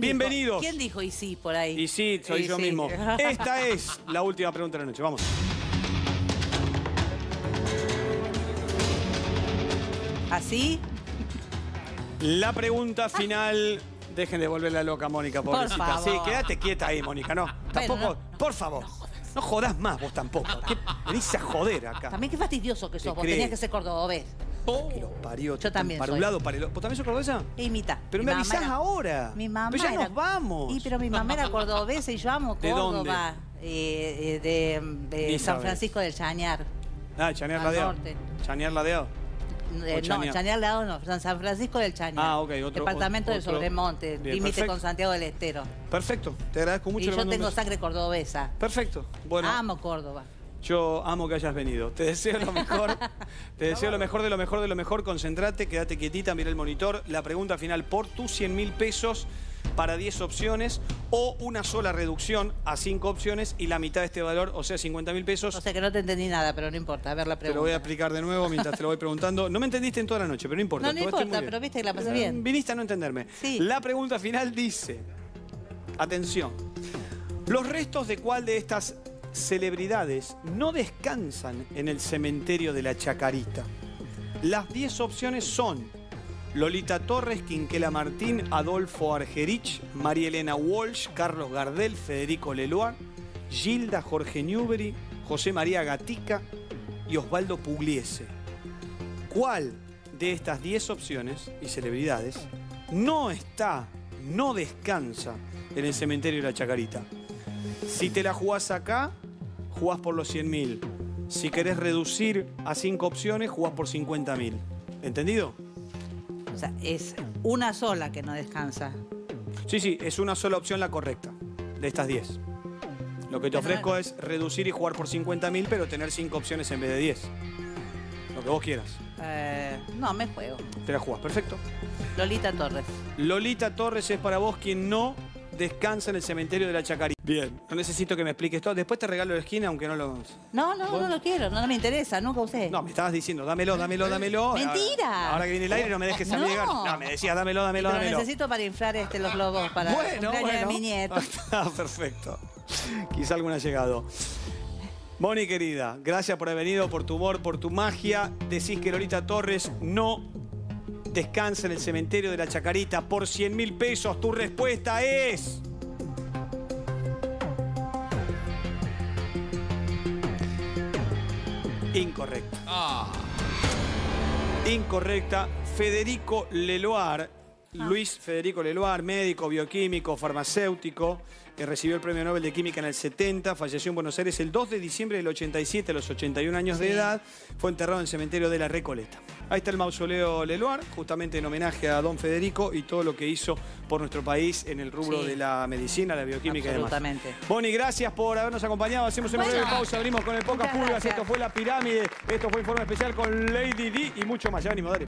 ¿Quién dijo- Bienvenidos. ¿Quién dijo y sí por ahí? Y sí, soy Y yo sí. mismo. Esta es la última pregunta de la noche. Vamos. ¿Así? La pregunta final. Dejen de volverla loca, Mónica, Por pobrecita. favor. Sí, quédate quieta ahí, Mónica, no. Tampoco, no. por favor. No jodas más vos tampoco. ¿Qué? Venís a joder acá. También qué fastidioso que sos. Vos crees? tenías que ser cordobés. Que los parió. Yo también Para soy. un lado, para el otro. ¿Vos también sos cordobesa? E imita. Pero Mi me mamá avisás era- ahora. Mi mamá Pero ya era- nos vamos. Y pero mi mamá era cordobesa y yo amo ¿De Córdoba. Eh, eh, de de Ni San. Francisco del Chañar. Ah, chanear Al ladeado. norte. Chanear ladeado. Eh, no, Chañar. Chañar Lado no, San- San Francisco del Chañar. Ah, ok, otro- Departamento de otro- Sobremonte, Bien, límite perfecto. con Santiago del Estero. Perfecto. Te agradezco mucho. y le yo mando un tengo beso. sangre cordobesa. Perfecto. Bueno, Amo Córdoba. Yo amo que hayas venido. Te deseo lo mejor. Te deseo lo mejor de lo mejor de lo mejor. Concentrate, quédate quietita, mira el monitor. La pregunta final por tus 100 mil pesos para 10 opciones o una sola reducción a 5 opciones y la mitad de este valor, o sea, 50 mil pesos. O sea que no te entendí nada, pero no importa. A ver la Te pregunta. lo voy a explicar de nuevo mientras te lo voy preguntando. No me entendiste en toda la noche, pero no importa. No, no importa, pero viste que la pasé bien. Viniste a no entenderme. Sí. La pregunta final dice, atención, ¿los restos de cuál de estas celebridades no descansan en el cementerio de la Chacarita? Las 10 opciones son Lolita Torres, Quinquela Martín, Adolfo Argerich, María Elena Walsh, Carlos Gardel, Federico Leloir, Gilda Jorge Newbery, José María Gatica y Osvaldo Pugliese. ¿Cuál de estas 10 opciones y celebridades no está, no descansa en el cementerio de la Chacarita? Si te la jugás acá, jugás por los 100 mil. Si querés reducir a 5 opciones, jugás por 50 mil. ¿Entendido? O sea, es una sola que no descansa. Sí, sí, es una sola opción la correcta de estas 10. Lo que te ofrezco es reducir y jugar por 50 mil, pero tener 5 opciones en vez de 10. Lo que vos quieras. Eh, no, me juego. Te la jugás, perfecto. Lolita Torres. Lolita Torres es para vos quien no descansa en el cementerio de la Chacarita. Bien. No necesito que me expliques todo. Después te regalo la esquina, aunque no lo... No, no, ¿Vos? no lo quiero, no, no me interesa, nunca usé. No, me estabas diciendo, dámelo, dámelo, dámelo. Mentira. Ahora, ahora que viene el aire no me dejes No. llegar. No, me decías, dámelo, dámelo, Pero dámelo. necesito para inflar este, los globos, para el Bueno, cumpleaños bueno. de mi nieto. Ah, perfecto. Quizá alguna ha llegado. Moni, querida, gracias por haber venido, por tu humor, por tu magia. Decís que Lolita Torres no descansa en el cementerio de la Chacarita por 100 mil pesos. Tu respuesta es... Incorrecta. Incorrecta. Federico Leloir, Luis Federico Leloir, médico, bioquímico, farmacéutico, que recibió el Premio Nobel de Química en el 70, falleció en Buenos Aires el 2 de diciembre del 87 a los 81 años de edad, fue enterrado en el cementerio de la Recoleta. Ahí está el mausoleo Leloir, justamente en homenaje a don Federico y todo lo que hizo por nuestro país en el rubro Sí. de la medicina, la bioquímica y demás. Absolutamente. Boni, gracias por habernos acompañado. Hacemos una Bueno. breve pausa, abrimos con el Pocas Pulgas. Esto fue La Pirámide, esto fue Informe Especial con Lady D y mucho más. Ya venimos, dale.